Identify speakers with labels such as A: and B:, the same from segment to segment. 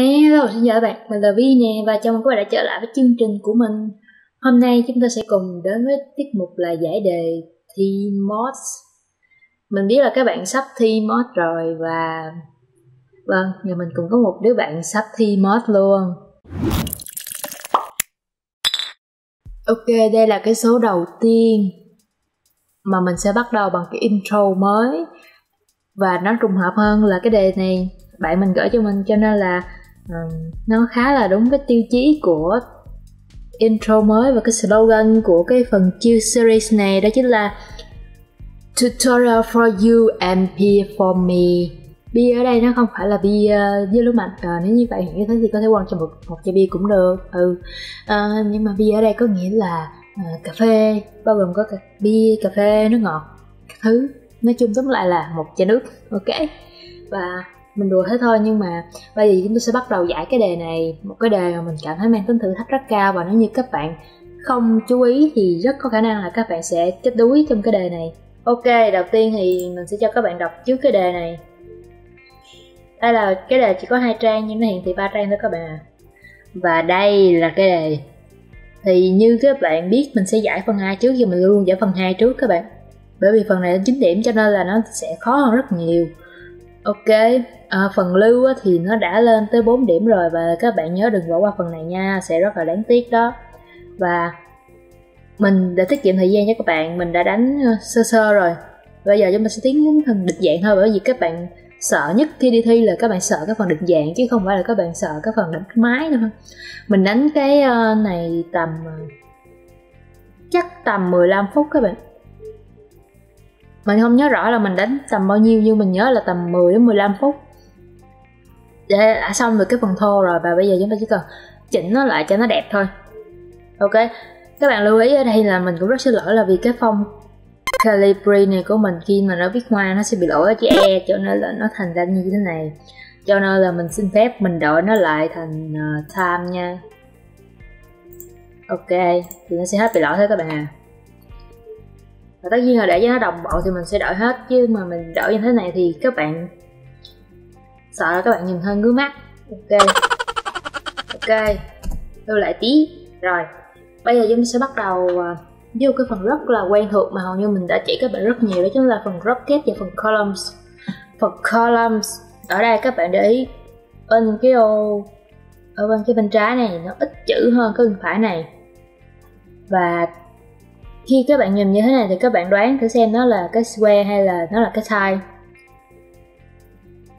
A: Hello, xin chào các bạn, mình là Vi nè và chào mừng các bạn đã trở lại với chương trình của mình. Hôm nay chúng ta sẽ cùng đến với tiết mục là giải đề thi mod Mình biết là các bạn sắp thi mod rồi và Vâng, nhà mình cũng có một đứa bạn sắp thi mod luôn. Ok, đây là cái số đầu tiên Mà mình sẽ bắt đầu bằng cái intro mới. Và nó trùng hợp hơn là cái đề này. Bạn mình gửi cho mình cho nên là um, Nó khá là đúng với tiêu chí của intro mới và cái slogan của cái phần Q series này đó chính là tutorial for you and beer for me. Bia ở đây nó không phải là bia với lúa mạch à, nếu như bạn hiểu như thế thì có thể quan cho một một chai bia cũng được ừ. À, nhưng mà bia ở đây có nghĩa là à, cà phê bao gồm có cà, bia cà phê nước ngọt các thứ. Nói chung tóm lại là một chai nước ok. Và mình đùa thế thôi. Nhưng mà bây giờ chúng tôi sẽ bắt đầu giải cái đề này, một cái đề mà mình cảm thấy mang tính thử thách rất cao. Và nếu như các bạn không chú ý thì rất có khả năng là các bạn sẽ chết đuối trong cái đề này. Ok, đầu tiên thì mình sẽ cho các bạn đọc trước cái đề này. Đây là cái đề chỉ có hai trang nhưng nó hiện thị ba trang thôi các bạn à và đây là cái đề. Thì như các bạn biết, mình sẽ giải phần hai trước nhưng mình luôn giải phần hai trước các bạn. Bởi vì phần này là 9 điểm cho nên là nó sẽ khó hơn rất nhiều ok à, phần lưu thì nó đã lên tới 4 điểm rồi và các bạn nhớ đừng bỏ qua phần này nha sẽ rất là đáng tiếc đó. Và mình đã tiết kiệm thời gian cho các bạn mình đã đánh ờ, sơ sơ rồi. Bây giờ chúng ta sẽ tiến đến phần định dạng thôi bởi vì các bạn sợ nhất khi đi thi là các bạn sợ cái phần định dạng chứ không phải là các bạn sợ cái phần đánh máy đâu mình đánh cái ờ, này tầm ờ, chắc tầm 15 phút các bạn mình không nhớ rõ là mình đánh tầm bao nhiêu nhưng mình nhớ là tầm 10 đến 15 phút. Để đã xong được cái phần thô rồi và bây giờ chúng ta chỉ cần chỉnh nó lại cho nó đẹp thôi. Ok các bạn lưu ý ở đây là mình cũng rất xin lỗi là vì cái phong calibri này của mình khi mà nó viết hoa nó sẽ bị lỗi ở chữ e cho nên là nó thành ra như thế này. Cho nên là mình xin phép mình đổi nó lại thành ờ, uh, time nha. Ok thì nó sẽ hết bị lỗi thôi các bạn à và tất nhiên là để cho nó đồng bộ thì mình sẽ đổi hết. Chứ mà mình đổi như thế này thì các bạn sợ là các bạn nhìn hơi ngứa mắt. Ok. Ok. Lưu lại tí. Rồi. Bây giờ chúng sẽ bắt đầu à, vô cái phần rất là quen thuộc mà hầu như mình đã chỉ các bạn rất nhiều. Đó chính là phần rocket và phần columns. Phần columns. Ở đây các bạn để ý. Bên cái ô, ở bên cái bên trái này nó ít chữ hơn cái bên phải này. Và khi các bạn nhìn như thế này thì các bạn đoán thử xem nó là cái square hay là nó là cái tile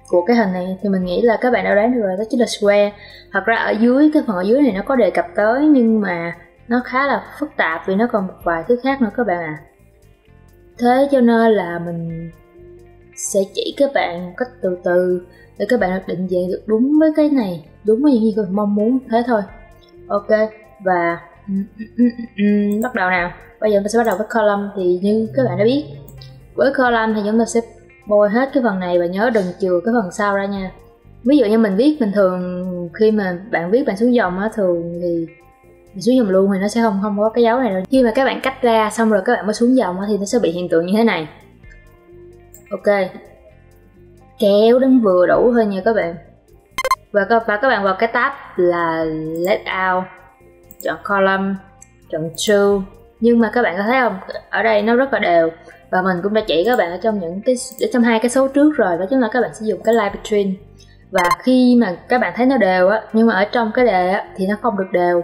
A: của cái hình này. Thì mình nghĩ là các bạn đã đoán được rồi, đó chính là square. Thật ra ở dưới, cái phần ở dưới này nó có đề cập tới, nhưng mà nó khá là phức tạp vì nó còn một vài thứ khác nữa các bạn à thế cho nên là mình sẽ chỉ các bạn một cách từ từ để các bạn định dạng được đúng với cái này, đúng với những gì mình mong muốn. Thế thôi. Ok, và bắt đầu nào bây giờ chúng ta sẽ bắt đầu với column thì như các bạn đã biết với column thì chúng ta sẽ bôi hết cái phần này và nhớ đừng chừa cái phần sau ra nha. Ví dụ như mình viết bình thường khi mà bạn viết bạn xuống dòng á thường thì xuống dòng luôn thì nó sẽ không không có cái dấu này đâu. Khi mà các bạn cắt ra xong rồi các bạn mới xuống dòng thì nó sẽ bị hiện tượng như thế này. Ok kéo đến vừa đủ thôi nha các bạn. Và các, và các bạn vào cái tab là let out chọn column chọn true nhưng mà các bạn có thấy không? Ở đây nó rất là đều. Và mình cũng đã chỉ các bạn ở trong những cái trong hai cái số trước rồi, đó chính là các bạn sẽ dùng cái line between và khi mà các bạn thấy nó đều á, nhưng mà ở trong cái đề á, thì nó không được đều.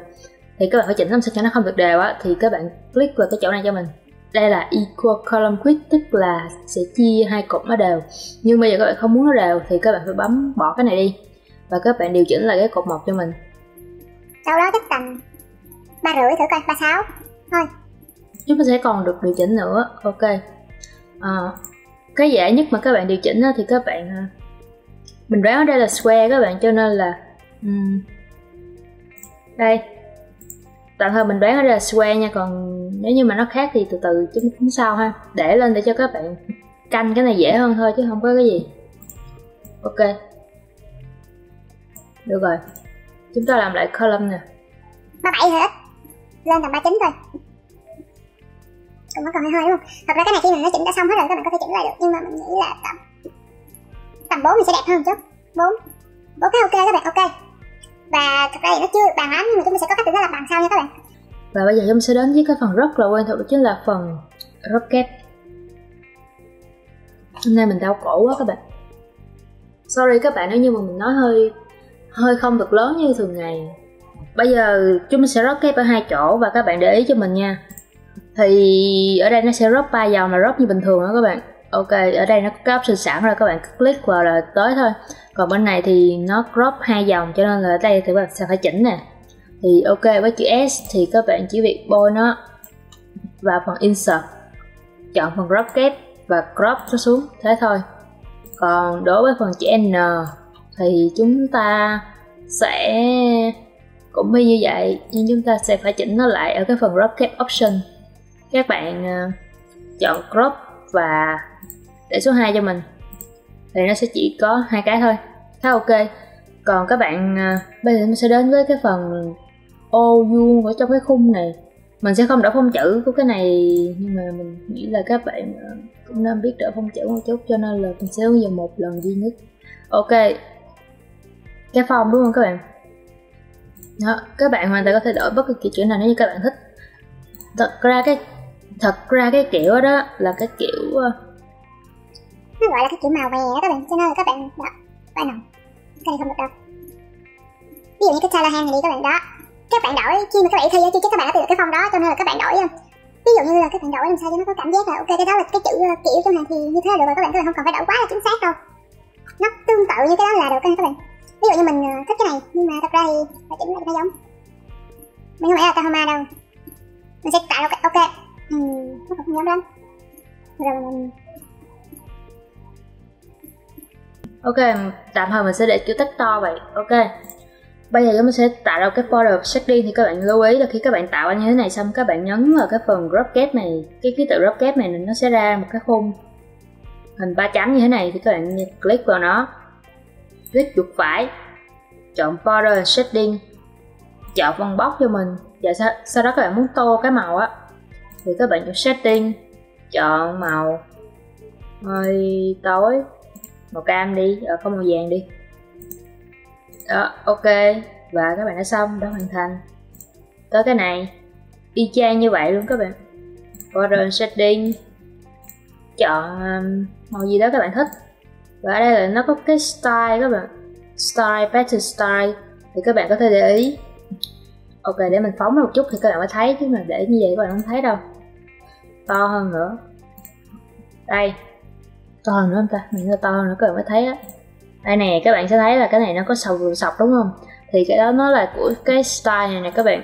A: Thì các bạn phải chỉnh làm sao cho nó không được đều á, thì các bạn click vào cái chỗ này cho mình. Đây là equal column width, tức là sẽ chia hai cột nó đều. Nhưng bây giờ các bạn không muốn nó đều, thì các bạn phải bấm bỏ cái này đi. Và các bạn điều chỉnh lại cái cột một cho mình.
B: Sau đó cách tầm ba rưỡi thử coi, ba sáu. Thôi
A: chúng ta sẽ còn được điều chỉnh nữa. Ok. À, cái dễ nhất mà các bạn điều chỉnh thì các bạn à, mình đoán ở đây là square các bạn cho nên là um, đây. Tạm thời mình đoán ở đây là square nha còn nếu như mà nó khác thì từ từ chúng tính sau ha. Để lên để cho các bạn canh cái này dễ hơn thôi chứ không có cái gì. Ok. Được rồi. Chúng ta làm lại column nè.
B: Ba bảy hết lên tầm ba chín thôi còn nó còn hơi hơi đúng không? Thật ra cái này khi mình nó chỉnh đã xong hết rồi, các bạn có thể chỉnh lại được. Nhưng mà mình nghĩ là tầm tầm bốn thì sẽ đẹp hơn chút. Bốn. Bốn cái ok các bạn, ok. Và thật ra thì nó chưa bàn lắm nhưng mà chúng mình sẽ có cách để nó bàn sau nha các bạn.
A: Và bây giờ chúng sẽ đến với cái phần rất là quen thuộc đó chính là phần rocket. Hôm nay mình đau cổ quá các bạn. Sorry các bạn, nếu như mà mình nói hơi hơi không được lớn như thường ngày. Bây giờ chúng mình sẽ rocket ở hai chỗ và các bạn để ý cho mình nha thì ở đây nó sẽ drop ba dòng là drop như bình thường đó các bạn. Ok, ở đây nó có cái option sẵn rồi, các bạn click vào là tới thôi. Còn bên này thì nó crop hai dòng cho nên là ở đây thì các bạn sẽ phải chỉnh nè. Thì ok, với chữ S thì các bạn chỉ việc bôi nó vào phần insert, chọn phần rocket và crop nó xuống, thế thôi. Còn đối với phần chữ N thì chúng ta sẽ cũng như vậy, nhưng chúng ta sẽ phải chỉnh nó lại ở cái phần rocket option các bạn ờ, chọn crop và để số 2 cho mình. Thì nó sẽ chỉ có hai cái thôi. Khá ok. Còn các bạn ờ, bây giờ mình sẽ đến với cái phần ô vuông ở trong cái khung này. Mình sẽ không đỡ phông chữ của cái này nhưng mà mình nghĩ là các bạn ờ, cũng nên biết đỡ phông chữ một chút cho nên là mình sẽ hướng dẫn một lần duy nhất. Ok. Cái phong đúng không các bạn? Đó, các bạn hoàn toàn có thể đổi bất kỳ kiểu nào nếu như các bạn thích. Thật ra cái thật ra cái kiểu đó là cái kiểu ờ,
B: nó gọi là cái kiểu màu mè đó các bạn cho nên là các bạn đó phải nào cái này không được đâu. Ví dụ như cái Talahan này đi các bạn đó các bạn đổi khi mà các bạn thi chưa chắc các bạn đã tìm được cái phong đó cho nên là các bạn đổi ờ, ví dụ như là các bạn đổi làm sao cho nó có cảm giác là ok cái đó là cái chữ ờ, kiểu trong này thì như thế là được rồi các bạn các bạn không cần phải đổi quá là chính xác đâu. Nó tương tự như cái đó là được các bạn. Ví dụ như mình thích cái này nhưng mà thật ra thì phải chỉnh lại cho nó giống. Mình không phải là Tahoma đâu. Mình sẽ tạo ok, ok. Ừ, không giống lắm. Rồi mình
A: ok tạm thời mình sẽ để chữ tách to vậy. Ok. Bây giờ chúng mình sẽ tạo ra cái border shading thì các bạn lưu ý là khi các bạn tạo như thế này xong các bạn nhấn vào cái phần rocket này cái ký tự rocket này nó sẽ ra một cái khung hình ba chấm như thế này thì các bạn click vào nó. Click chuột phải. Chọn border shading chọn phần box cho mình. Và sau, sau đó các bạn muốn tô cái màu á thì các bạn chọn setting. Chọn màu. Hơi tối. Màu cam đi. Ờ, ở không màu vàng đi. Đó, ok. Và các bạn đã xong, đã hoàn thành. Tới cái này. Y chang như vậy luôn các bạn. Border setting. Chọn màu gì đó các bạn thích. Và ở đây là nó có cái style các bạn. Style, pattern style. Thì các bạn có thể để ý. Ok, để mình phóng một chút thì các bạn mới thấy. Chứ mà để như vậy các bạn không thấy đâu to hơn nữa. Đây. To hơn nữa không ta? Mình to hơn nữa, các bạn mới thấy á. Đây nè, các bạn sẽ thấy là cái này nó có sọc sọc đúng không? Thì cái đó nó là của cái style này nè các bạn.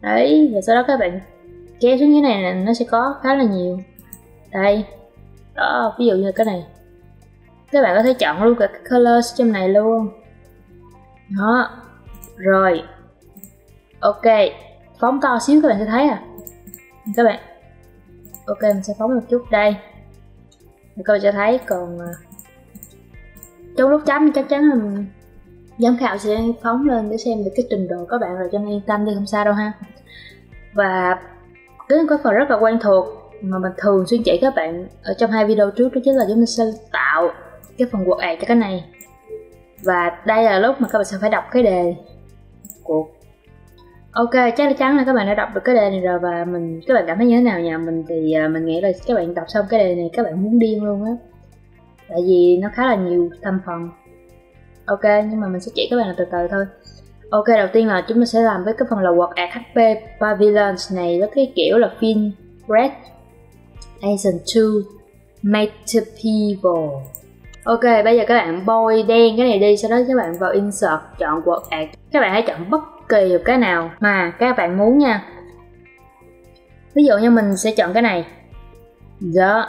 A: Đấy, và sau đó các bạn kéo xuống dưới này nè, nó sẽ có khá là nhiều. Đây. Đó, ví dụ như cái này. Các bạn có thể chọn luôn cả cái colors trong này luôn. Đó. Rồi. Ok. Phóng to xíu các bạn sẽ thấy à. Các bạn ok, mình sẽ phóng một chút đây. Các bạn sẽ thấy còn ờ, trong lúc chấm chắc chắn là giám khảo sẽ phóng lên để xem được cái trình độ các bạn rồi, cho nên yên tâm đi, không sao đâu ha. Và cái có phần rất là quen thuộc mà mình thường xuyên chỉ các bạn ở trong hai video trước đó chính là chúng mình sẽ tạo cái phần quật ạt cho cái này. Và đây là lúc mà các bạn sẽ phải đọc cái đề của ok, chắc chắn là các bạn đã đọc được cái đề này rồi và mình, các bạn cảm thấy như thế nào nhỉ? mình thì à, mình nghĩ là các bạn đọc xong cái đề này các bạn muốn điên luôn á. Tại vì nó khá là nhiều thành phần. Ok, nhưng mà mình sẽ chỉ các bạn là từ từ thôi. Ok, đầu tiên là chúng ta sẽ làm với cái phần là quật ạt hp pavilions này với cái kiểu là fin red asian 2 mate people ok, bây giờ các bạn bôi đen cái này đi, sau đó các bạn vào insert chọn quật các bạn hãy chọn bất kỳ một cái nào mà các bạn muốn nha. Ví dụ như mình sẽ chọn cái này. Đó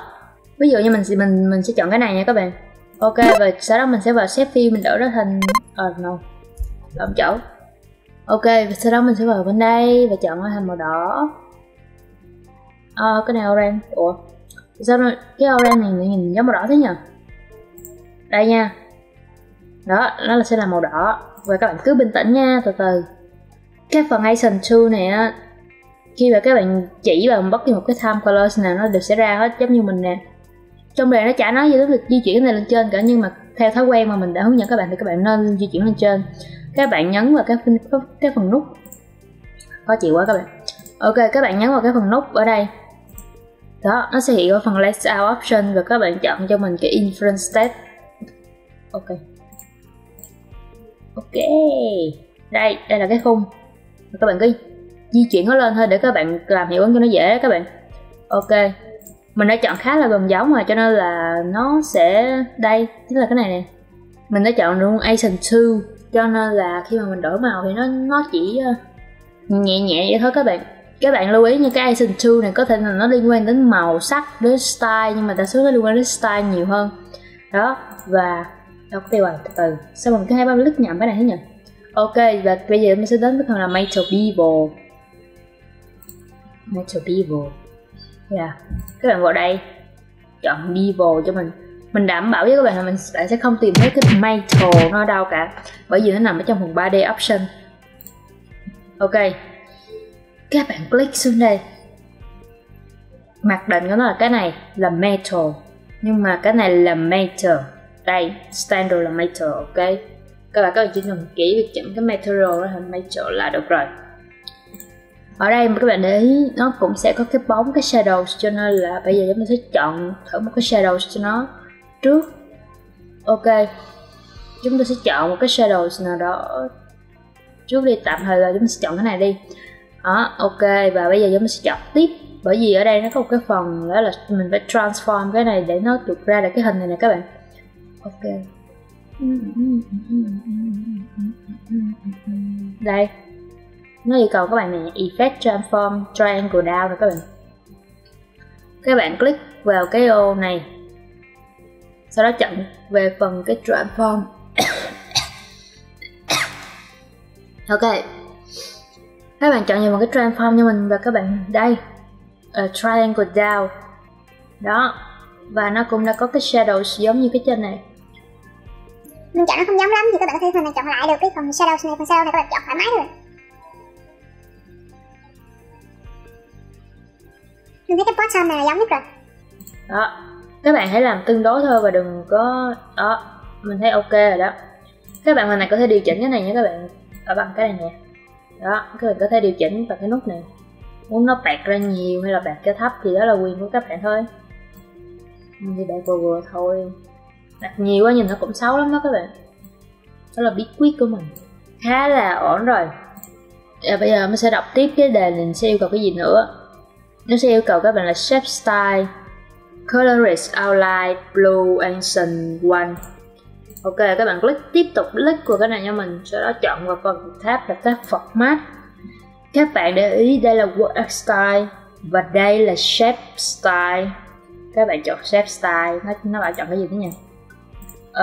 A: ví dụ như mình mình mình sẽ chọn cái này nha các bạn. Ok và sau đó mình sẽ vào xếp phim mình đổi nó thành ờ uh, no lộn chỗ. Ok và sau đó mình sẽ vào bên đây và chọn nó thành màu đỏ. Ờ uh, cái này orange. Ủa? Sao nó, cái orange này nhìn giống màu đỏ thế nhỉ đây nha. Đó nó là sẽ là màu đỏ. Và các bạn cứ bình tĩnh nha từ từ cái phần Asian 2 này á khi mà các bạn chỉ vào bất kỳ một cái time colors nào nó đều sẽ ra hết giống như mình nè. Trong đề nó chả nói gì tới việc di chuyển này lên trên cả nhưng mà theo thói quen mà mình đã hướng dẫn các bạn thì các bạn nên di chuyển lên trên. Các bạn nhấn vào cái phần, cái phần nút. Khó chịu quá các bạn. Ok các bạn nhấn vào cái phần nút ở đây. Đó nó sẽ hiện ở phần layout option và các bạn chọn cho mình cái inference state. Ok. Ok. Đây đây là cái khung các bạn cứ di chuyển nó lên thôi để các bạn làm hiệu ứng cho nó dễ các bạn. Ok, mình đã chọn khá là gần giống mà cho nên là nó sẽ đây, chính là cái này nè. Mình đã chọn luôn Asian 2 cho nên là khi mà mình đổi màu thì nó nó chỉ ờ, nhẹ nhẹ vậy thôi các bạn. Các bạn lưu ý như cái Asian 2 này có thể là nó liên quan đến màu sắc, đến style, nhưng mà đa số nó liên quan đến style nhiều hơn. Đó, và đọc tiêu rồi, từ từ. Sao mình cứ hai ba lít nhầm cái này thế nhỉ? Ok, và bây giờ mình sẽ đến với phần là Metal Bevel Metal Bevel yeah. các bạn vào đây. Chọn Bevel cho mình. Mình đảm bảo với các bạn là mình bạn sẽ không tìm thấy cái metal nó đâu cả. Bởi vì nó nằm ở trong phần 3D option. Ok. Các bạn click xuống đây. Mặc định của nó là cái này là metal. Nhưng mà cái này là metal. Đây, standard là metal, ok? Các bạn có chỉ cần kỹ việc chỉnh cái material đó thành metal là được rồi. Ở đây mà các bạn để ý, nó cũng sẽ có cái bóng, cái shadow, cho nên là bây giờ chúng ta sẽ chọn thử một cái shadow cho nó trước. Ok. Chúng ta sẽ chọn một cái shadow nào đó trước đi, tạm thời là chúng ta sẽ chọn cái này đi. Đó, ok. Và bây giờ chúng ta sẽ chọn tiếp. Bởi vì ở đây nó có một cái phần đó là mình phải transform cái này để nó được ra được cái hình này nè các bạn. Ok đây. Nó yêu cầu các bạn này effect transform triangle down rồi các bạn. Các bạn click vào cái ô này. Sau đó chọn về phần cái transform. Ok. Các bạn chọn vào cái transform cho mình và các bạn đây. Uh, triangle down. Đó. Và nó cũng đã có cái shadow giống như cái trên này
B: mình chọn nó không giống lắm, thì các bạn có thể phần này chọn lại được, cái phần shadow này, phần shadow này các bạn chọn thoải mái được. Mình thấy cái bottom này là giống nhất rồi.
A: Đó, các bạn hãy làm tương đối thôi và đừng có, đó, mình thấy ok rồi đó. Các bạn hồi này có thể điều chỉnh cái này nha các bạn, ở bằng cái này nè. Đó, các bạn có thể điều chỉnh bằng cái nút này. Muốn nó bạc ra nhiều hay là bạc cho thấp thì đó là quyền của các bạn thôi. Mình thì bạc vừa vừa thôi đặt nhiều quá nhìn nó cũng xấu lắm đó các bạn. Đó là bí quyết của mình. Khá là ổn rồi. À, bây giờ mình sẽ đọc tiếp cái đề mình sẽ yêu cầu cái gì nữa. Nó sẽ yêu cầu các bạn là shape style colorist outline blue ancient one. Ok các bạn click tiếp tục click của cái này cho mình. Sau đó chọn vào phần tab là tab format. Các bạn để ý đây là word style và đây là shape style. Các bạn chọn shape style. Nó nó bảo chọn cái gì thế nhỉ?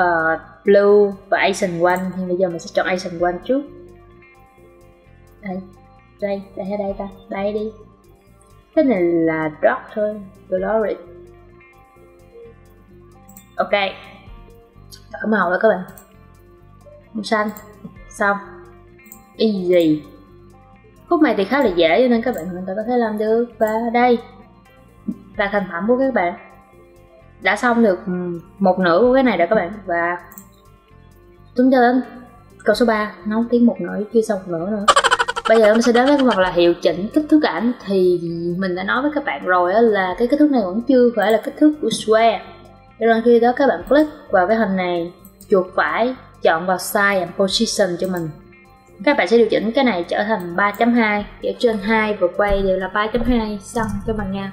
A: Uh, blue và Asian One. Thì bây giờ mình sẽ chọn Asian One trước. Đây đây đây hay đây ta. Đây đi. Cái này là dark thôi. Glory ok. Đổi màu rồi các bạn. Màu xanh. Xong. Easy. Khúc này thì khá là dễ cho nên các bạn hoàn toàn có thể làm được. Và đây là thành phẩm của các bạn đã xong được một nửa của cái này rồi các bạn. Và chúng ta đến câu số 3 nóng tiếng một nửa chưa xong một nửa nữa. Bây giờ mình sẽ đến với phần là hiệu chỉnh kích thước ảnh. Thì mình đã nói với các bạn rồi là cái kích thước này vẫn chưa phải là kích thước của square. Cho nên khi đó các bạn click vào cái hình này, chuột phải chọn vào size and position cho mình. Các bạn sẽ điều chỉnh cái này trở thành 3.2 kiểu trên 2 và quay đều là 3.2 xong cho mình nha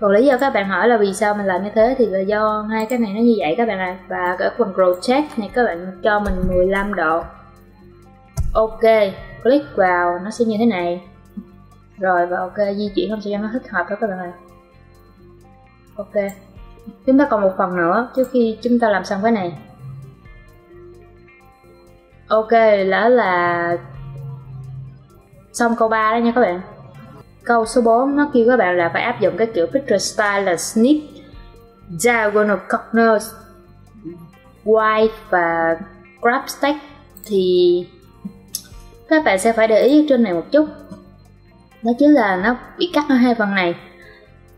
A: còn lý do các bạn hỏi là vì sao mình làm như thế thì là do hai cái này nó như vậy các bạn ạ à. và ở phần rotate này các bạn cho mình 15 độ ok, click vào nó sẽ như thế này rồi, và ok, di chuyển không sao cho nó thích hợp đó các bạn ạ à. ok, chúng ta còn một phần nữa trước khi chúng ta làm xong cái này ok đó là xong câu 3 đó nha các bạn Câu số 4 nó kêu các bạn là phải áp dụng cái kiểu picture style là snip, diagonal corners, wide và grab stack. Thì các bạn sẽ phải để ý trên này một chút. Đó chính là nó bị cắt ở hai phần này.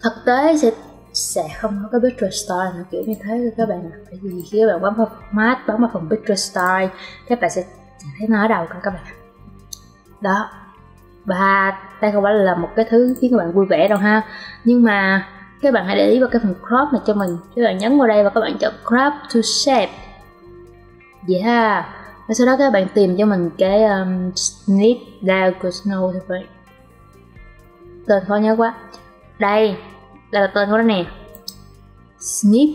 A: Thực tế sẽ sẽ không có cái picture style nó kiểu như thế. Các bạn ạ bởi vì khi các bạn bấm vào format bấm vào phần picture style các bạn sẽ thấy nó ở đầu các bạn đó và đây không phải là một cái thứ khiến các bạn vui vẻ đâu ha. Nhưng mà các bạn hãy để ý vào cái phần crop này cho mình. Các bạn nhấn vào đây và các bạn chọn crop to shape. Yeah và sau đó các bạn tìm cho mình cái um, snip down của snow thì vậy tên khó nhớ quá. Đây đây là tên của nó nè. Snip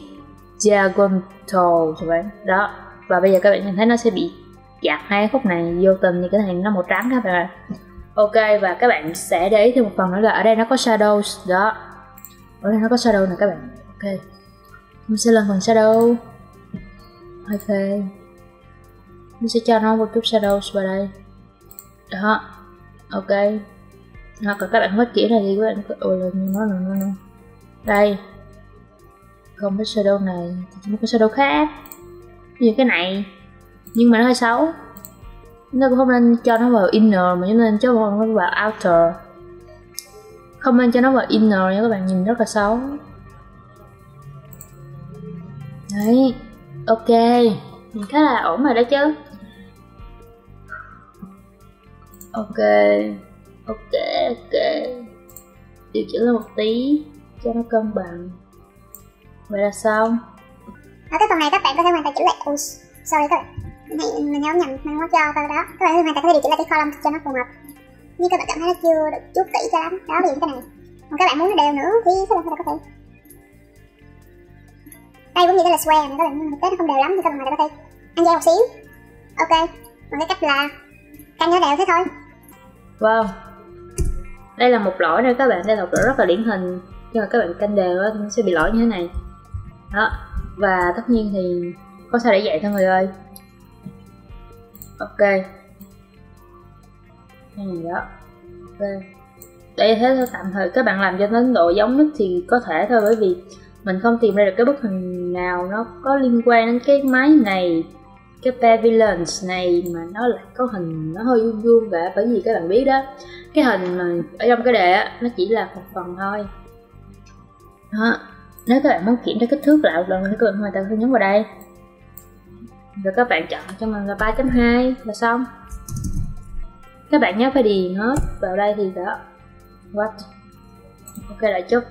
A: diagonal thì vậy đó. Và bây giờ các bạn nhìn thấy nó sẽ bị chặt hai khúc này vô tình như cái này nó màu trắng các bạn ạ ok, và các bạn sẽ để ý thêm một phần nữa là ở đây nó có shadows, đó. Ở đây nó có shadow nè các bạn. Ok. Mình sẽ lên phần shadow. Ok. Mình sẽ cho nó một chút shadows vào đây. Đó. Ok. Hoặc là các bạn có chỉ này thì các bạn có ôi, là nó nó nó đây. Không có shadow này, thì có shadow khác. Như cái này. Nhưng mà nó hơi xấu nó cũng không nên cho nó vào inner mà chúng nên cho nó vào outer. Không nên cho nó vào inner nha các bạn nhìn rất là xấu. Đấy ok. Nhìn khá là ổn rồi đó chứ. Ok ok ok. Điều chỉnh lên một tí cho nó cân bằng. Vậy là xong.
B: Ở cái phần này các bạn có thể hoàn toàn chỉnh lại oh, sorry các bạn này mình nhớ nhầm mình không cho vào đó. Các bạn hoàn toàn có thể điều chỉnh lại cái column cho nó phù hợp. Nhưng các bạn cảm thấy nó chưa được chút kỹ cho lắm. Đó ví dụ cái này. Còn các bạn muốn nó đều nữa thì các bạn có thể. Đây cũng như cái là square này các bạn nhưng nó không đều lắm thì các bạn có thể. Ăn dây một xíu. Ok. Còn cái cách là canh nó đều thế thôi.
A: Wow. Đây là một lỗi này các bạn, đây là một lỗi rất là điển hình. Khi mà các bạn canh đều thì nó sẽ bị lỗi như thế này. Đó. Và tất nhiên thì có sao để dạy thôi người ơi. Ok. Cái này đó. Ok. Để thế thôi, tạm thời các bạn làm cho nó độ giống nhất thì có thể thôi, bởi vì mình không tìm ra được cái bức hình nào nó có liên quan đến cái máy này, cái pavilions này mà nó lại có hình nó hơi vuông vuông vậy bởi vì các bạn biết đó, cái hình mà ở trong cái đề á, nó chỉ là một phần thôi. Đó. Nếu các bạn muốn kiểm tra kích thước lại lần thì các bạn hoàn toàn nhấn vào đây rồi các bạn chọn cho mình là 3.2 là xong. Các bạn nhớ phải điền hết vào đây thì đó. What? Ok lại chút.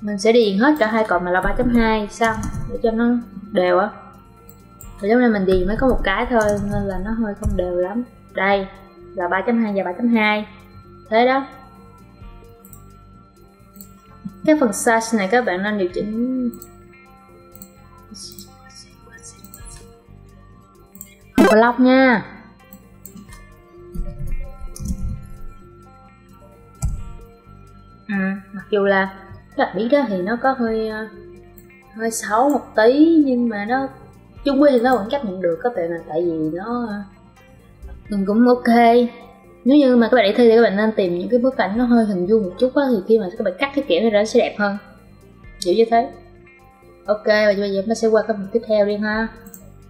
A: Mình sẽ điền hết cả hai cột mà là 3.2 xong. Để cho nó đều á. Thì lúc này mình điền mới có một cái thôi, nên là nó hơi không đều lắm. Đây, là 3.2 và 3.2 thế đó. Cái phần size này các bạn nên điều chỉnh không có lóc nha. À, mặc dù là các bạn biết đó thì nó có hơi ờ, hơi xấu một tí nhưng mà nó chung quy thì nó vẫn chấp nhận được các bạn là tại vì nó ờ, mình cũng ok. Nếu như mà các bạn đi thi thì các bạn nên tìm những cái bức ảnh nó hơi hình dung một chút á thì khi mà các bạn cắt cái kiểu này ra sẽ đẹp hơn. Kiểu như thế. Ok và bây giờ chúng ta sẽ qua cái phần tiếp theo đi ha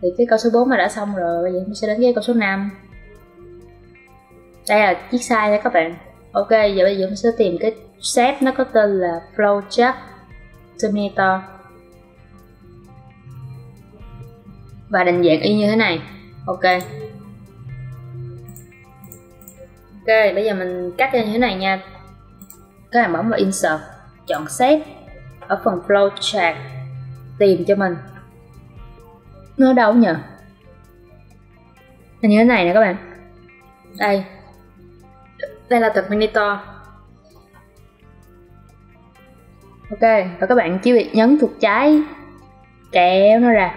A: thì cái câu số 4 mà đã xong rồi bây giờ mình sẽ đến cái câu số 5 đây là chiếc size nha các bạn. Ok, giờ bây giờ mình sẽ tìm cái shape nó có tên là flowchart terminator và định dạng y như thế này. Ok. Ok, bây giờ mình cắt ra như thế này nha. Các bạn bấm vào insert. Chọn set ở phần flow chart tìm cho mình nó đâu nhờ? Như thế này nè các bạn. Đây. Đây là Terminator ok và các bạn chỉ việc nhấn chuột trái kéo nó ra.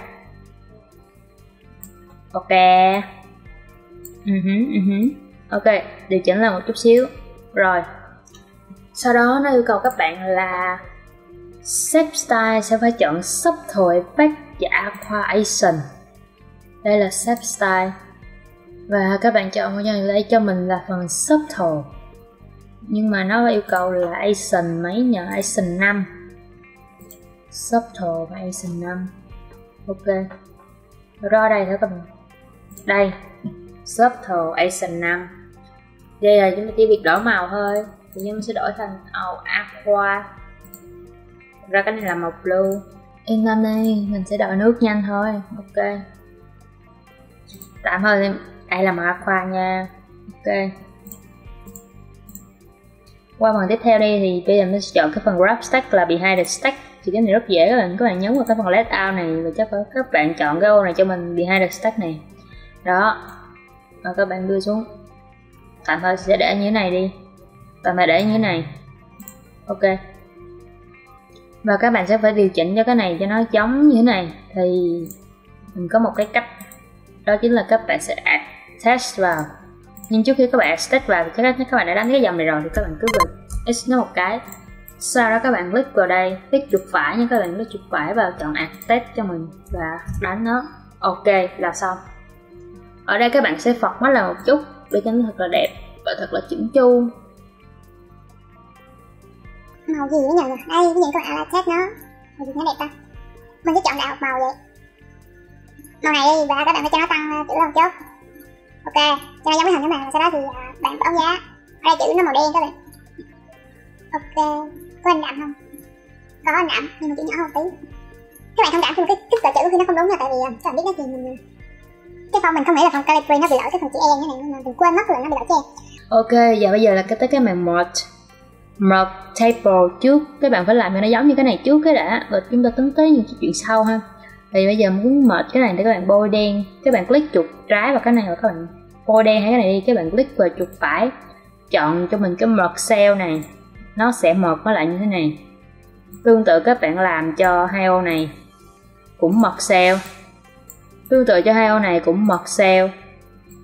A: Ok. Uh-huh, uh-huh. ok điều chỉnh là một chút xíu. Rồi. Sau đó nó yêu cầu các bạn là Shape Style sẽ phải chọn Subtle Effect và Aquation Đây là Shape Style Và các bạn chọn vào đây cho mình là phần Subtle Nhưng mà nó yêu cầu là Asian mấy nhờ Asian 5 Subtle và Asian 5 Ok. Rồi đây thôi các bạn. Đây. Subtle Asian 5 đây là chúng ta chỉ việc đổi màu thôi. Thì chúng sẽ đổi thành màu aqua ra cái này là màu blue yên tâm đi, mình sẽ đợi nước nhanh thôi. Ok. Tạm thời đây là màu aqua nha. Ok. Qua phần tiếp theo đi thì bây giờ mình sẽ chọn cái phần wrap stack là behind the stack. Thì cái này rất dễ các bạn các bạn nhấn vào cái phần let out này và chắc các bạn chọn cái ô này cho mình behind the stack này. Đó. Và các bạn đưa xuống. Tạm thời sẽ để như thế này đi. Tạm thời để như thế này. Ok và các bạn sẽ phải điều chỉnh cho cái này cho nó giống như thế này. Thì mình có một cái cách, đó chính là các bạn sẽ add text vào. Nhưng trước khi các bạn add text vào thì chắc các bạn đã đánh cái dòng này rồi, thì các bạn cứ bật x nó một cái. Sau đó các bạn click vào đây, click chuột phải nha các bạn, click chuột phải vào chọn add text cho mình và đánh nó. Ok, là xong. Ở đây các bạn sẽ phọt mắt là một chút, để cho nó thật là đẹp và thật là chỉnh chu
B: màu gì nữa nhờ đây, cái nhìn các bạn là chết nó. Màu gì nó đẹp ta. Mình sẽ chọn đạo màu vậy. Màu này đi và các bạn phải cho nó tăng chữ lên chút ok, cho nó giống cái hình của bạn sau đó thì ờ, bạn báo giá. Ở đây chữ nó màu đen các bạn. Ok, có hình đậm không? Có hình đậm nhưng mà chữ nhỏ hơn tí. Các bạn thông cảm khi cái kích cỡ chữ khi nó không đúng nha, tại vì ờ, các bạn biết đó thì mình ờ, cái phong mình không nghĩ là phong calligraphy nó bị lỗi cái phần chữ e như này nhưng mà mình quên mất là nó bị lỗi chữ
A: ok, giờ bây giờ là cái tới cái màn mod một table trước. Các bạn phải làm cho nó giống như cái này trước cái đã. Rồi chúng ta tính tới những chuyện sau ha. Thì bây giờ muốn mệt cái này để các bạn bôi đen. Các bạn click chuột trái vào cái này rồi các bạn bôi đen hay cái này đi. Các bạn click vào chuột phải. Chọn cho mình cái mật cell này. Nó sẽ mật nó lại như thế này. Tương tự các bạn làm cho hai ô này cũng mật cell. Tương tự cho hai ô này cũng mật cell.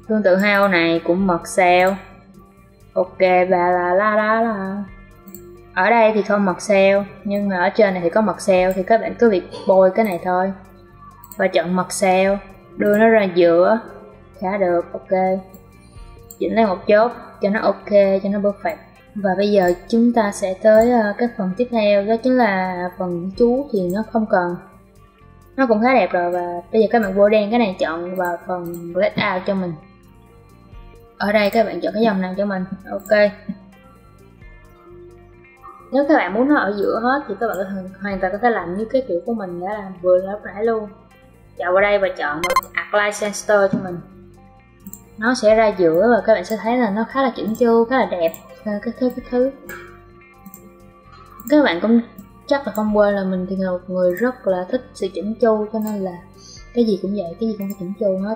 A: Tương tự hai ô này cũng mật cell. Ok và là la la la ở đây thì không mật cell nhưng mà ở trên này thì có mật cell thì các bạn cứ việc bôi cái này thôi. Và chọn mật cell đưa nó ra giữa, khá được, ok. Chỉnh lên một chốt, cho nó ok, cho nó perfect và bây giờ chúng ta sẽ tới ờ, cái phần tiếp theo, đó chính là phần chú thì nó không cần nó cũng khá đẹp rồi và bây giờ các bạn vô đen cái này chọn vào phần let out cho mình. Ở đây các bạn chọn cái dòng này cho mình, ok nếu các bạn muốn nó ở giữa hết thì các bạn có thể, hoàn toàn có thể làm như cái kiểu của mình đã làm vừa lúc nãy luôn. Chọn vào đây và chọn một apply center cho mình. Nó sẽ ra giữa và các bạn sẽ thấy là nó khá là chỉnh chu khá là đẹp cái thứ cái thứ. Các bạn cũng chắc là không quên là mình thì là một người rất là thích sự chỉnh chu cho nên là cái gì cũng vậy cái gì cũng phải chỉnh chu hết.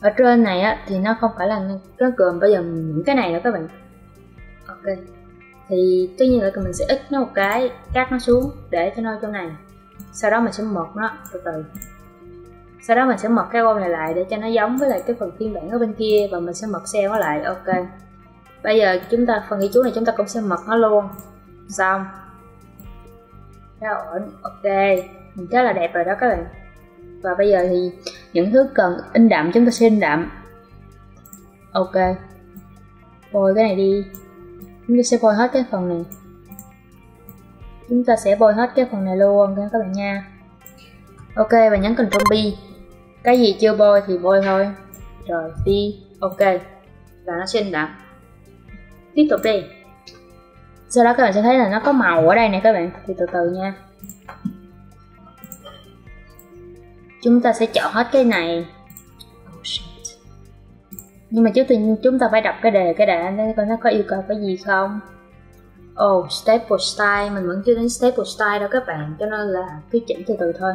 A: Ở trên này á thì nó không phải là nó gồm bây giờ những cái này nữa các bạn. Ok thì tuy nhiên là mình sẽ ít nó một cái, cắt nó xuống để cho nó trong này. Sau đó mình sẽ mật nó từ từ. Sau đó mình sẽ mật cái ô này lại để cho nó giống với lại cái phần phiên bản ở bên kia và mình sẽ mật xe nó lại, ok. Bây giờ chúng ta, phần ghi chú này chúng ta cũng sẽ mật nó luôn. Xong. Đã ổn, ok. Mình rất là đẹp rồi đó các bạn. Và bây giờ thì những thứ cần in đậm, chúng ta sẽ in đậm. Ok. Bôi cái này đi chúng ta sẽ bôi hết cái phần này. Chúng ta sẽ bôi hết cái phần này luôn các bạn nha. Ok, và nhấn Ctrl B cái gì chưa bôi thì bôi thôi. Rồi đi ok. Là nó sẽ đã đậm. Tiếp tục đi. Sau đó các bạn sẽ thấy là nó có màu ở đây nè các bạn. Thì từ từ nha. Chúng ta sẽ chọn hết cái này nhưng mà trước tiên chúng ta phải đọc cái đề, cái đã để coi nó có yêu cầu cái gì không? Oh staple style. Mình vẫn chưa đến staple style đâu các bạn, cho nên là cứ chỉnh từ từ thôi.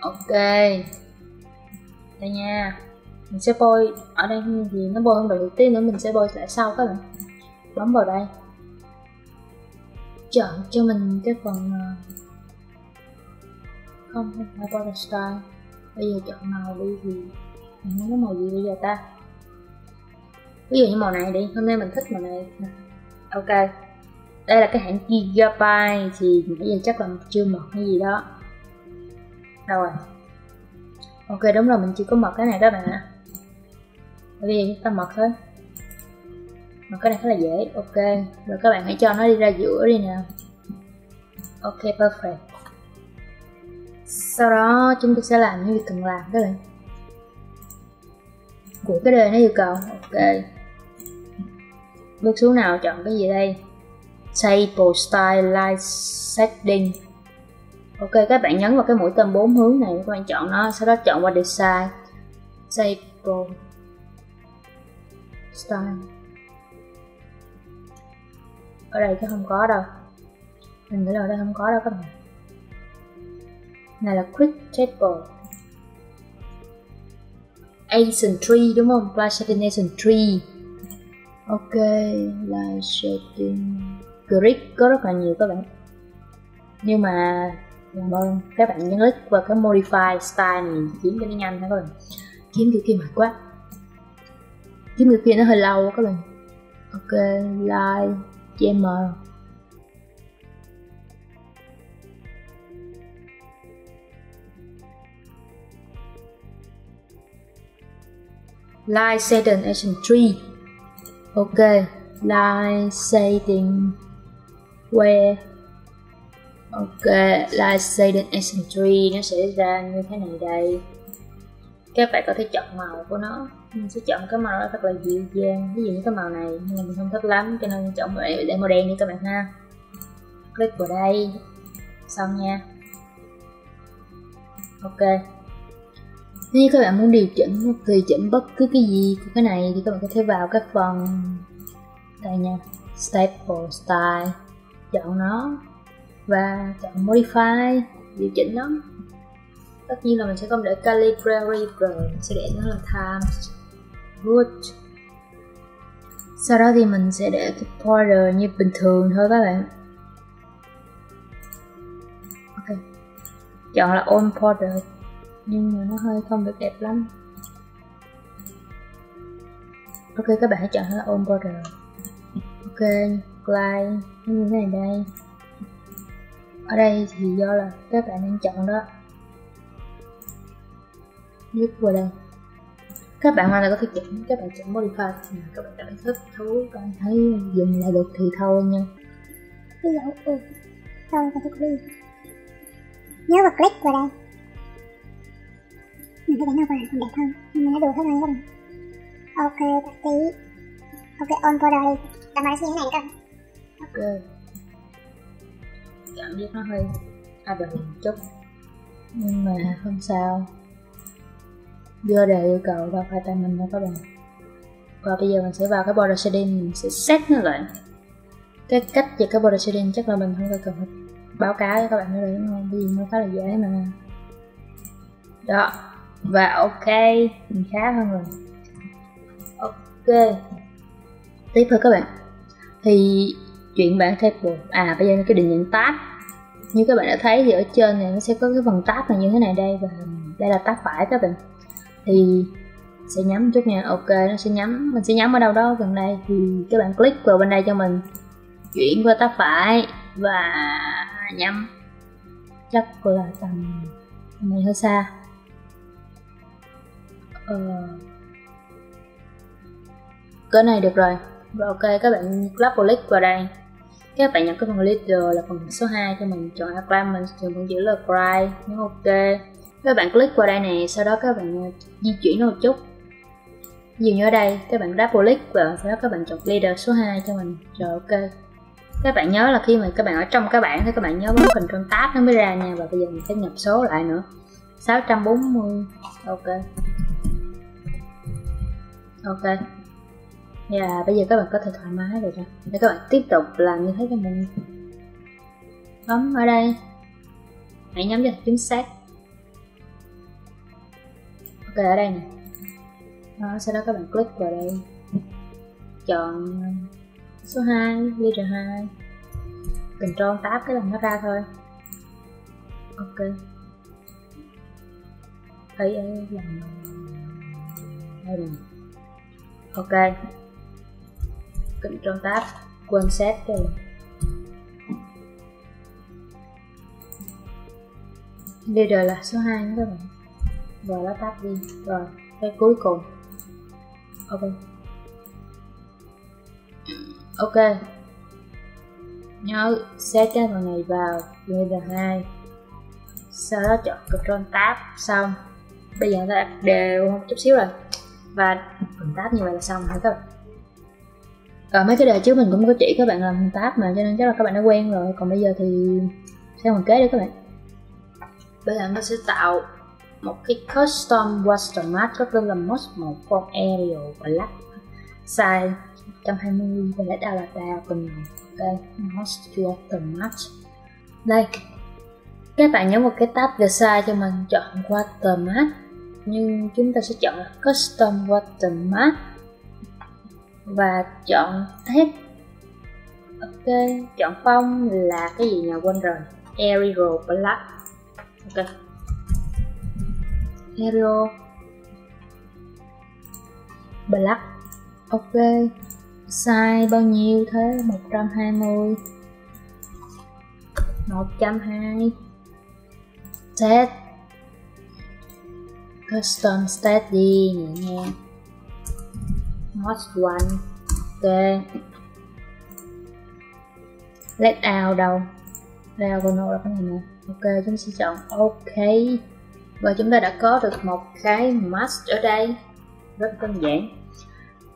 A: Ok. Đây nha. Mình sẽ bôi, ở đây thì nó bôi không được đầu tiên nữa mình sẽ bôi lại sau các bạn. Bấm vào đây. Chọn cho mình cái phần ờ, không không phải border style. Bây giờ chọn màu đi thì, mình muốn cái màu gì bây giờ ta? Ví dụ như màu này đi, hôm nay mình thích màu này. Ok. Đây là cái hãng gigabyte thì bây giờ chắc là chưa mật hay gì đó. Đâu rồi? Ok, đúng rồi, mình chỉ có mật cái này các bạn ạ. Bây giờ chúng ta mật thôi mà cái này khá là dễ. Ok. Rồi các bạn hãy cho nó đi ra giữa đi nè. ok, perfect. Sau đó chúng ta sẽ làm những việc cần làm các bạn. Của cái đề nó yêu cầu. Ok bước xuống nào chọn cái gì đây? Table Style Light Setting. Ok, các bạn nhấn vào cái mũi tên bốn hướng này, các bạn chọn nó, sau đó chọn qua Design Table Style. Ở đây chứ không có đâu. Mình nghĩ là ở đây không có đâu các bạn. Này là Quick Table. Asian Tree đúng không? flash Tree. Ok, live Setting Grid có rất là nhiều các bạn. Nhưng mà cảm ơn các bạn nhấn click vào cái modify style này kiếm cho nó nhanh thôi các bạn. Kiếm kiểu kia mệt quá. Kiếm kiểu kia nó hơi lâu các bạn. Ok like gmail Light setting action 3 ok like shading where? Ok, like shading action tree nó sẽ ra như thế này đây. Các bạn có thể chọn màu của nó. Mình sẽ chọn cái màu đó thật là dịu dàng. Ví dụ như cái màu này nhưng mà mình không thích lắm Cho nên chọn màu để màu đen đi các bạn ha. Click vào đây. Xong nha. Ok. Nếu các bạn muốn điều chỉnh tùy chỉnh bất cứ cái gì của cái này Thì các bạn có thể vào cái phần Đây nha Staple Style, Chọn nó và chọn modify, điều chỉnh nó. Tất nhiên là mình sẽ không để calligraphy rồi mình sẽ để nó là times good sau đó thì mình sẽ để cái border như bình thường thôi các bạn. Ok, chọn là on border nhưng mà nó hơi không được đẹp lắm. Ok, các bạn hãy chọn là on border. Ok glide như thế này đây. Ở đây thì do là các bạn đang chọn đó. Nhấp vào đây. Các bạn hoàn toàn có thể chỉnh các bạn chọn modify thì các bạn cảm thích thú bạn thấy dùng lại được thì thôi nha.
B: Ví dụ ừ thôi và tôi đi nhớ vào click vào đây mình phải đánh over còn đẹp hơn nhưng mà nó đùa hết rồi các bạn ok tắt tí ok on border đi nó như thế này các bạn
A: ok cảm giác nó hơi áp lực một chút. Nhưng mà không sao. Do đề yêu cầu đâu phải tay mình đâu các bạn. Và bây giờ mình sẽ vào cái border shading mình sẽ set nó lại. Cái cách về cái border shading chắc là mình không cần phải báo cáo cho các bạn nữa đúng không? Vì nó khá là dễ mà. Đó và ok, mình khá hơn rồi. Ok. Tiếp thôi các bạn. Thì chuyện bản table à bây giờ cái định nhận tab. Như các bạn đã thấy thì ở trên này nó sẽ có cái phần tab này như thế này đây, và đây là tab phải các bạn. Thì sẽ nhắm một chút nha. Ok, nó sẽ nhắm, mình sẽ nhắm ở đâu đó gần đây. Thì các bạn click vào bên đây cho mình. Chuyển qua tab phải và nhắm. Chắc là tầm này hơi xa ừ. cái này được rồi. Rồi ok, các bạn click vào đây. Các bạn nhập cái phần leader là phần số 2 cho mình chọn account mình thường vẫn giữ là cry nhấn ok. Các bạn click qua đây này sau đó các bạn ờ, di chuyển một chút. Ví như ở đây, các bạn double click và sau đó các bạn chọn leader số 2 cho mình. Rồi ok. Các bạn nhớ là khi mà các bạn ở trong các bạn thì các bạn nhớ bấm phần trong tab nó mới ra nha, và bây giờ mình sẽ nhập số lại nữa. 640 ok ok. Và yeah, bây giờ các bạn có thể thoải mái rồi đó. Để các bạn tiếp tục làm như thế cho mình. Bấm ở đây. Hãy nhắm cho chính xác. Ok ở đây nè. Đó, sau đó các bạn click vào đây. Chọn số 2 leader 2 control tab cái là nó ra thôi. Ok. Thấy làm đây nè ok. Control Tab quên set rồi Leader là số 2 các bạn. Rồi nó tab đi. Rồi, cái cuối cùng. Ok. Ok. Nhớ set cái phần này vào Leader 2 Sau đó chọn Control Tab Xong. Bây giờ ta đặt đều một chút xíu rồi và phần tab như vậy là xong rồi. Các bạn ở mấy cái đề trước mình cũng có chỉ các bạn làm tab mà cho nên chắc là các bạn đã quen rồi. Còn bây giờ thì theo mình kế đi các bạn? Bây giờ nó sẽ tạo một cái custom watermark có tên là most một con Arial Black. Size 120 và đã là đào ok. Most watermark. Đây. Các bạn nhấn một cái tab về size cho mình chọn watermark nhưng chúng ta sẽ chọn custom watermark và chọn text ok, chọn phong là cái gì nhờ? Quên rồi. Arial Black. Ok. Arial Black. Ok. Size bao nhiêu thế? 120 120 test custom study đi nhẹ nhàng one, ok. Let out đâu? Let out no là cái này nè. Ok, chúng sẽ chọn ok. Và chúng ta đã có được một cái mask ở đây. Rất đơn giản.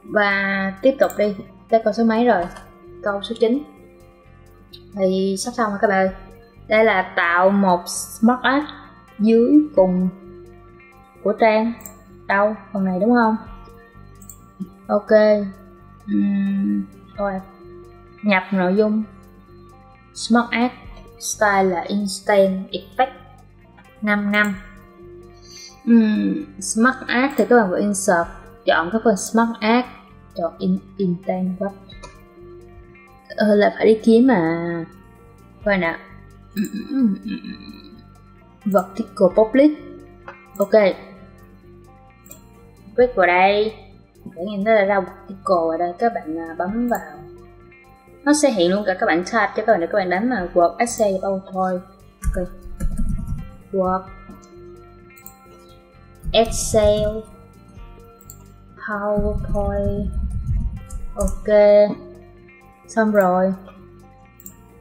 A: Và tiếp tục đi. Tới câu số mấy rồi? Câu số 9 thì sắp xong rồi các bạn ơi. Đây là tạo một smart art dưới cùng của trang. Đâu? Phần này đúng không? Ok. Uhm, rồi nhập nội dung. Smart act style là instant effect. 5 năm uhm, smart act thì các bạn vào insert. Chọn cái phần smart act chọn in instant effect ờ, là phải đi kiếm mà. Coi nào vertical public. Ok click vào đây. Để nhìn nó ra một vertical ở đây, các bạn à, bấm vào. Nó sẽ hiện luôn cả các bạn type cho các bạn để các bạn đánh là Word Excel thôi. Ok. Word Excel PowerPoint. Ok. Xong rồi.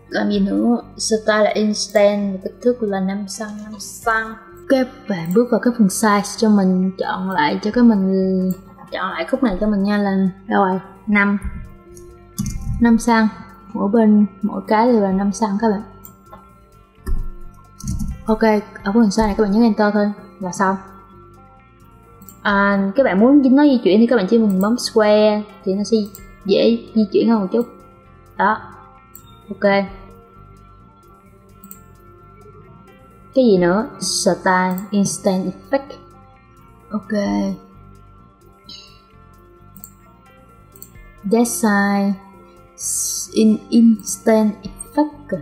A: Làm gì nữa? Style là instant? Kích thước là 5 cm 5 cm các bạn bước vào cái phần size cho mình chọn lại cho cái mình chọn lại khúc này cho mình nha là đâu rồi? Năm. Năm xăng mỗi bên mỗi cái đều là năm xăng các bạn. Ok ở phần size này các bạn nhấn enter thôi. Là xong à, các bạn muốn nó di chuyển thì các bạn chỉ cần bấm square thì nó sẽ dễ di chuyển hơn một chút. Đó. Ok. Cái gì nữa? Style instant effect ok. Design in instant effect từ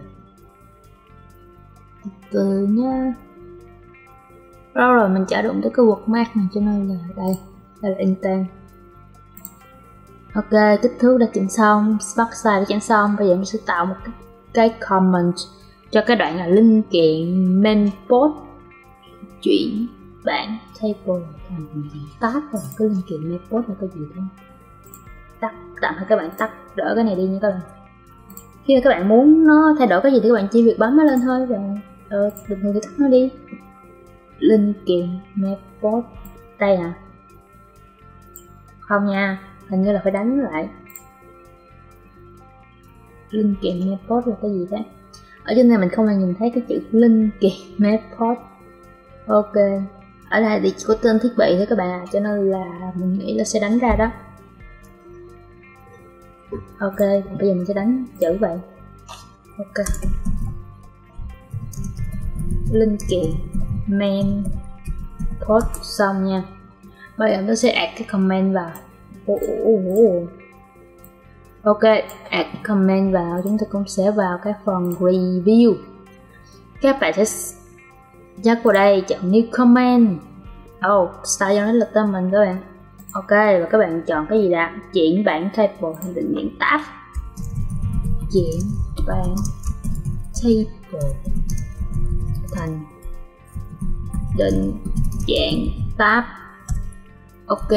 A: từ nha. Đó rồi mình trả đụng tới cái quật mát này cho nên là đây đây là instant ok kích thước đã chỉnh xong spark size đã chỉnh xong. Bây giờ mình sẽ tạo một cái, cái comment cho cái đoạn là linh kiện main chuyển bản table thành tab rồi cái linh kiện main là cái gì thôi tắt tạm thời các bạn tắt đỡ cái này đi nha các bạn. Khi mà các bạn muốn nó thay đổi cái gì thì các bạn chỉ việc bấm nó lên thôi và ờ, bình thường thì tắt nó đi. Linh kiện mainboard đây à không nha hình như là phải đánh lại. Linh kiện mainboard là cái gì đấy ở trên này mình không hề nhìn thấy cái chữ linh kiện MacPod, ok. Ở đây thì chỉ có tên thiết bị thôi các bạn à cho nên là mình nghĩ là sẽ đánh ra đó. Ok bây giờ mình sẽ đánh chữ vậy. Ok. Linh kiện main post xong nha. Bây giờ nó sẽ add cái comment vào. Ồ ok, add comment vào, chúng ta cũng sẽ vào cái phần review. Các bạn sẽ nhắc vào đây, chọn new comment. Oh style cho nó là tên mình các bạn. Ok, và các bạn chọn cái gì đã? Chuyển bản table hay định dạng tab. Chuyển bản table thành định dạng tab. Ok,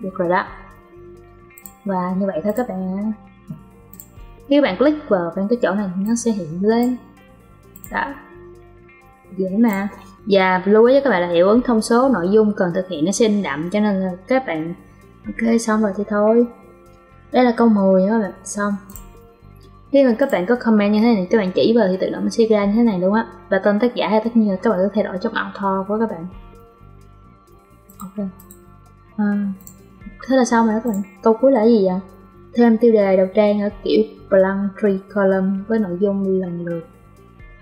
A: được rồi đó và như vậy thôi các bạn. Khi các bạn click vào bên cái chỗ này nó sẽ hiện lên. Đó. Dễ mà. Và lưu ý cho các bạn là hiệu ứng thông số nội dung cần thực hiện nó sinh đậm cho nên là các bạn ok xong rồi thì thôi. Đây là câu 10 các bạn. Xong. Khi mà các bạn có comment như thế này các bạn chỉ vào thì tự động nó sẽ ra như thế này luôn á. Và tên tác giả hay tất nhiên là các bạn có thay đổi trong author của các bạn. Ok. À, thế là sao mà đó các bạn câu cuối là gì vậy? Thêm tiêu đề đầu trang ở kiểu blank tree column với nội dung lần lượt.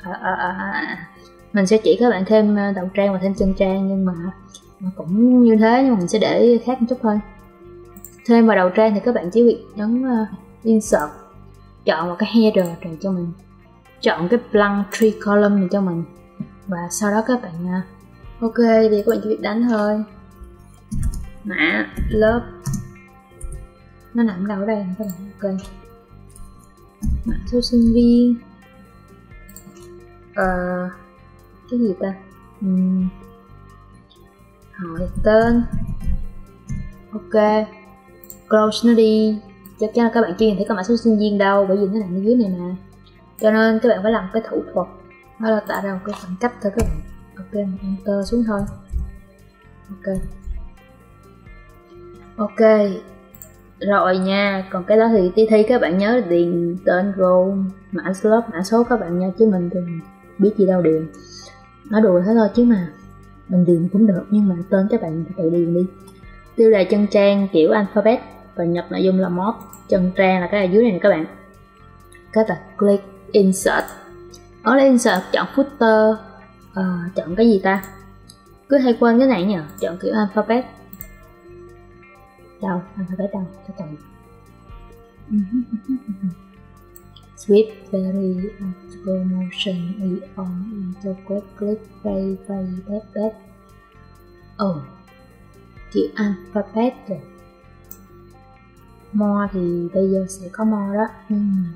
A: À, à, à, à. à. mình sẽ chỉ các bạn thêm ờ, đầu trang và thêm chân trang nhưng mà cũng như thế nhưng mà mình sẽ để khác một chút thôi. Thêm vào đầu trang thì các bạn chỉ việc nhấn uh, insert chọn một cái header này cho mình chọn cái blank tree column này cho mình. Và sau đó các bạn uh, ok thì các bạn chỉ việc đánh thôi mã. Lớp. Nó nằm đâu ở đây các bạn. Ok. Mã số sinh viên. Ờ cái gì ta? Uhm. hỏi tên. Ok. Close nó đi. Chắc chắn là các bạn chưa nhìn thấy có mã số sinh viên đâu, bởi vì nó nằm ở dưới này mà. Cho nên các bạn phải làm cái thủ thuật. Đó là tạo ra một cái khoảng cách thôi các bạn. Ok enter xuống thôi. Ok ok. Rồi nha còn cái đó thì tí thi các bạn nhớ điền tên role mã slot mã số các bạn nha chứ mình thì biết gì đâu điền. Nói đùa thế thôi chứ mà mình điền cũng được nhưng mà tên các bạn tự điền đi. Tiêu đề chân trang kiểu alphabet và nhập nội dung là mod. Chân trang là cái ở dưới này nè các bạn. Các bạn click insert. Ở đây insert chọn footer à, chọn cái gì ta? Cứ hay quên cái này nhỉ chọn kiểu alphabet đâu alphabet đâu cho chọn sweep very slow motion e on interquest click play play back back oh chữ alphabet rồi. Mo thì bây giờ sẽ có mo đó. Nhưng mà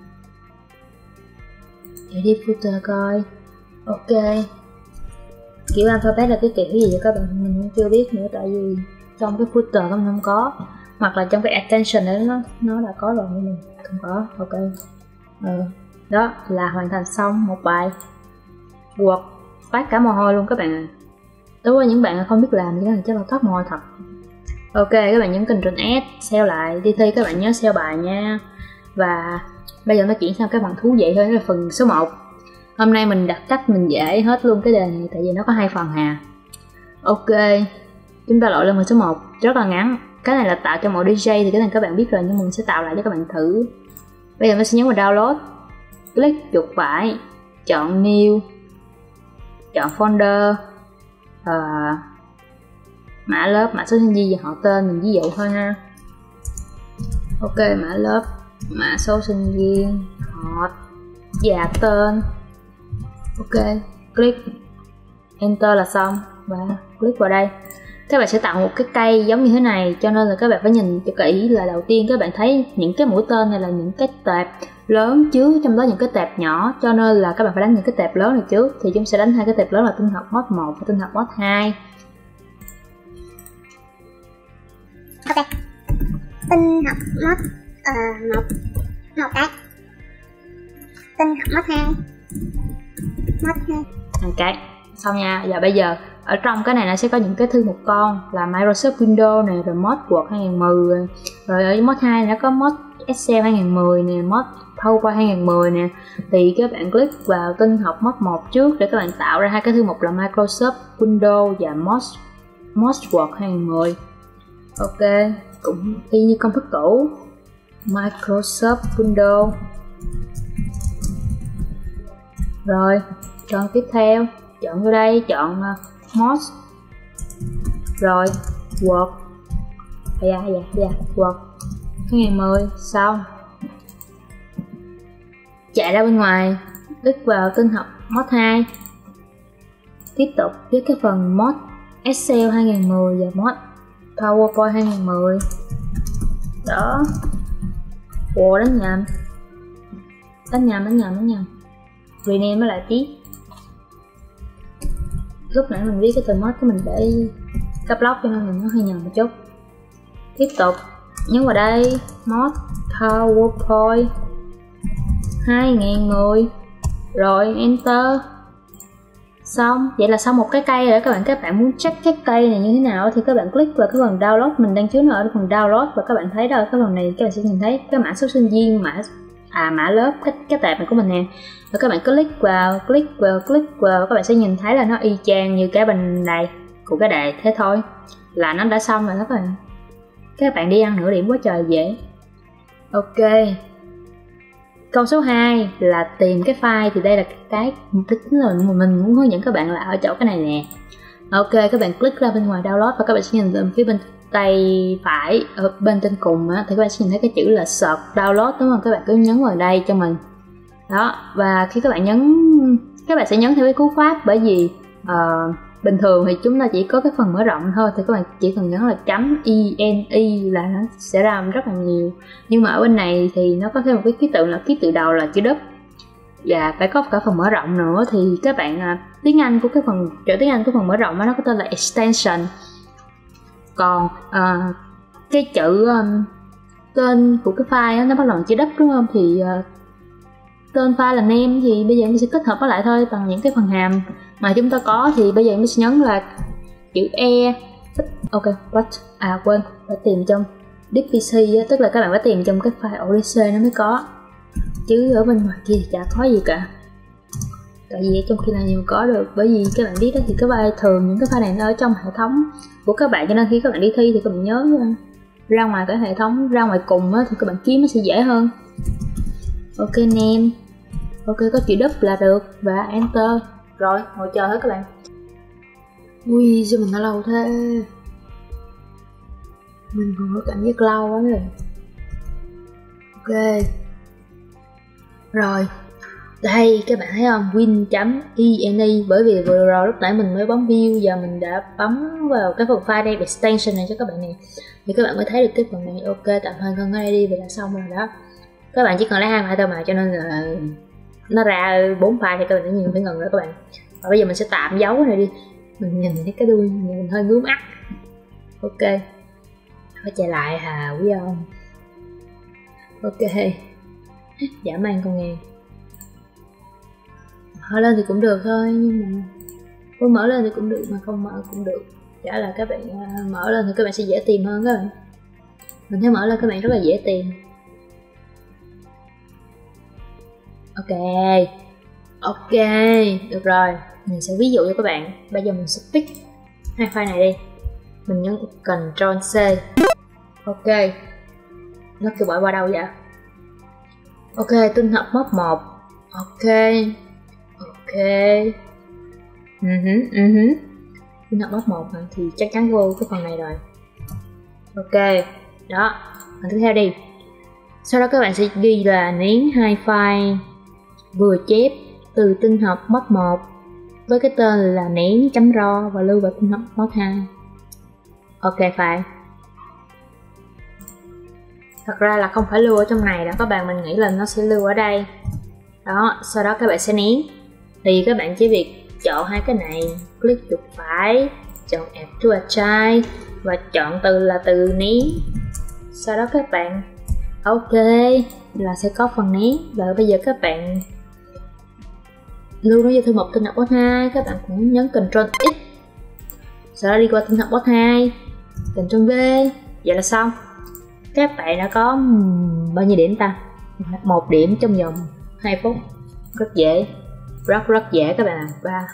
A: để đi footer coi. Ok. Kiểu alphabet là cái kiểu gì vậy các bạn? Mình cũng chưa biết nữa tại vì trong cái footer không không có. Hoặc là trong cái attention đấy nó nó đã có rồi nhưng mình không có. Ok. Ừ. đó là hoàn thành xong một bài quật phát cả mồ hôi luôn các bạn ạ. Đối với những bạn không biết làm thì cái này chắc là thoát mồ hôi thật. Ok, các bạn nhấn Ctrl S xeo lại. Đi thi các bạn nhớ xeo bài nha. Và bây giờ nó chuyển sang cái phần thú vị hơn là phần số 1 hôm nay mình đặt cách mình dễ hết luôn cái đề này, tại vì nó có hai phần hà. Ok chúng ta lội lên phần số 1 rất là ngắn. Cái này là tạo cho mọi DJ thì cái này các bạn biết rồi nhưng mình sẽ tạo lại cho các bạn thử. Bây giờ mình sẽ nhấn vào download. Click chuột phải chọn new. Chọn folder. Uh, mã lớp. Mã số sinh viên và họ tên. Mình ví dụ thôi ha. Ok mã lớp. Mã số sinh viên. Họ và tên. Ok click. Enter là xong. Và click vào đây các bạn sẽ tạo một cái cây giống như thế này cho nên là các bạn phải nhìn cho kỹ là đầu tiên các bạn thấy những cái mũi tên này là những cái tệp lớn chứ trong đó những cái tệp nhỏ cho nên là các bạn phải đánh những cái tệp lớn này trước. Thì chúng sẽ đánh hai cái tệp lớn là tinh học mod 1 và tinh học mod 2
B: ok. Tinh học mod uh, một một cái. Tinh học mod hai. Mod hai.
A: Một cái xong nha, giờ bây giờ, ở trong cái này nó sẽ có những cái thư mục con là Microsoft Windows này rồi mod Word 2010 rồi ở mod 2 nó có mod Excel 2010 nè, mod PowerPoint 2010 nè. Thì các bạn click vào tinh học mod 1 trước để các bạn tạo ra hai cái thư mục là Microsoft Windows và mod mod Word 2010 ok, cũng y như công thức cũ. Microsoft Windows. Rồi chọn tiếp theo chọn vô đây chọn ờ, uh, mod rồi Word dạ dạ dạ Word cái ngày mười xong. Chạy ra bên ngoài click vào tinh học mod 2 tiếp tục viết cái phần mod Excel 2010 và mod PowerPoint 2010 đó. Ủa đánh nhầm. Đánh nhầm đánh nhầm đánh nhầm. Rename mới lại tiếp lúc nãy mình viết cái từ mod của mình để cấp block cho nên mình nó hơi nhầm một chút. Tiếp tục. Nhấn vào đây. Mod PowerPoint. 2010 rồi, enter. Xong. Vậy là xong một cái cây rồi. Các bạn các bạn muốn check cái cây này như thế nào thì các bạn click vào cái phần download. Mình đang chứa nó ở phần download và các bạn thấy đó, cái phần này các bạn sẽ nhìn thấy cái mã số sinh viên, mã à mã lớp cái cái tệp này của mình nè. Và các bạn click vào click vào click vào, các bạn sẽ nhìn thấy là nó y chang như cái bên này của cái đề thế thôi. Là nó đã xong rồi đó các bạn. Các bạn đi ăn nửa điểm quá trời dễ. Ok. Câu số 2 là tìm cái file thì đây là cái mục rồi mà mình muốn hướng dẫn các bạn là ở chỗ cái này nè. Ok, các bạn click ra bên ngoài download và các bạn sẽ nhìn từ phía bên tay phải ở bên trên cùng á, thì các bạn sẽ nhìn thấy cái chữ là search download đúng không? Các bạn cứ nhấn vào đây cho mình. Đó và khi các bạn nhấn các bạn sẽ nhấn theo cái cú pháp bởi vì uh, bình thường thì chúng ta chỉ có cái phần mở rộng thôi thì các bạn chỉ cần nhấn là chấm ini là nó sẽ ra rất là nhiều. Nhưng mà ở bên này thì nó có thêm một cái ký tự là ký tự đầu là chữ đúp và phải có cả phần mở rộng nữa thì các bạn à, tiếng Anh của cái phần trở tiếng Anh của phần mở rộng đó, nó có tên là extension còn uh, cái chữ um, tên của cái file đó, nó bắt đầu bằng chữ đất đúng không? Thì uh, tên file là name thì bây giờ mình sẽ kết hợp nó lại thôi bằng những cái phần hàm mà chúng ta có. Thì bây giờ mình sẽ nhấn là chữ e. Ok what? À quên phải tìm trong dpc á, tức là các bạn phải tìm trong cái file odc nó mới có. Chứ ở bên ngoài kia thì chả có gì cả tại vì trong khi nào nhiều có được. Bởi vì các bạn biết đó thì cái file thường những cái file này nó ở trong hệ thống của các bạn. Cho nên khi các bạn đi thi thì các bạn nhớ ra ngoài cái hệ thống ra ngoài cùng á, thì các bạn kiếm nó sẽ dễ hơn. Ok name ok có chữ đúp là được. Và enter. Rồi ngồi chờ hết các bạn. Ui sao mình đã lâu thế? Mình còn có cảm giác lâu quá rồi ok. Rồi đây các bạn thấy không? Win.ini bởi vì vừa rồi lúc nãy mình mới bấm view, giờ mình đã bấm vào cái phần file đây, extension này cho các bạn này. Thì các bạn mới thấy được cái phần này ok, tạm thời ngân ngay đây đi vì đã xong rồi đó. Các bạn chỉ cần lấy hai file thôi mà, cho nên là nó ra bốn file thì các bạn sẽ nhìn phải ngừng rồi các bạn. Và bây giờ mình sẽ tạm giấu cái này đi. Mình nhìn thấy cái đuôi mình hơi ngứa mắt. Ok. Phải chạy lại hả quý ông? Ok. Giả mang con nghe mở lên thì cũng được thôi, nhưng mà muốn mở lên thì cũng được, mà không mở cũng được. Chả là các bạn à, mở lên thì các bạn sẽ dễ tìm hơn các bạn. Mình thấy mở lên các bạn rất là dễ tìm. Ok. Ok, được rồi. Mình sẽ ví dụ cho các bạn. Bây giờ mình sẽ pick hai file này đi. Mình nhấn Ctrl C. Ok. Nó kêu gọi qua đâu vậy? Ok, tinh học mốc 1 ok ok. Uh -huh, uh -huh. tinh học 1 thì chắc chắn vô cái phần này rồi. Ok. Đó phần tiếp theo đi. Sau đó các bạn sẽ ghi là nén hai file vừa chép từ tinh học mod 1 với cái tên là nén chấm ro và lưu vào tinh học mod 2 ok phải. Thật ra là không phải lưu ở trong này đâu. Các bạn mình nghĩ là nó sẽ lưu ở đây. Đó sau đó các bạn sẽ nén thì các bạn chỉ việc chọn hai cái này, click chuột phải, chọn add to a và chọn từ là từ nén sau đó các bạn, ok, là sẽ có phần nén và bây giờ các bạn lưu nó vô thư mục tin học bot 2 các bạn cũng nhấn Ctrl X. Sau đó đi qua tin học bot 2 Ctrl V, vậy là xong. Các bạn đã có bao nhiêu điểm ta? Một điểm trong vòng 2 phút, rất dễ rất rất dễ các bạn và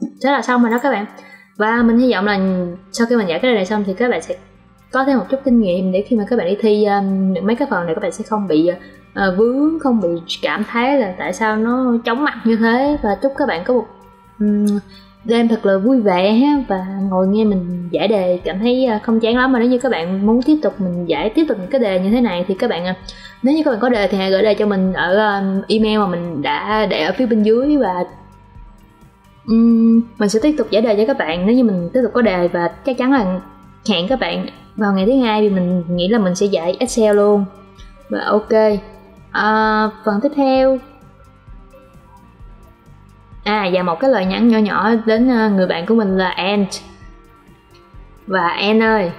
A: thế là xong rồi đó các bạn. Và mình hy vọng là sau khi mình giải cái này xong thì các bạn sẽ có thêm một chút kinh nghiệm để khi mà các bạn đi thi um, mấy cái phần này các bạn sẽ không bị uh, vướng không bị cảm thấy là tại sao nó chóng mặt như thế. Và chúc các bạn có một um, đêm thật là vui vẻ và ngồi nghe mình giải đề cảm thấy à, không chán lắm. Mà nếu như các bạn muốn tiếp tục mình giải tiếp tục những cái đề như thế này thì các bạn à, nếu như các bạn có đề thì hãy gửi đề cho mình ở à, email mà mình đã để ở phía bên dưới. Và um, mình sẽ tiếp tục giải đề cho các bạn nếu như mình tiếp tục có đề. Và chắc chắn là hẹn các bạn vào ngày thứ hai thì mình nghĩ là mình sẽ dạy Excel luôn. Và ok. À, phần tiếp theo à và một cái lời nhắn nhỏ nhỏ đến ờ, người bạn của mình là Ant và An ơi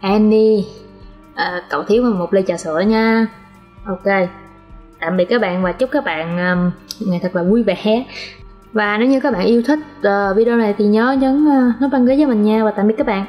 A: Annie à, cậu thiếu mình một ly trà sữa nha. Ok tạm biệt các bạn và chúc các bạn um, ngày thật là vui vẻ. Và nếu như các bạn yêu thích uh, video này thì nhớ nhấn uh, nút đăng ký cho mình nha. Và tạm biệt các bạn.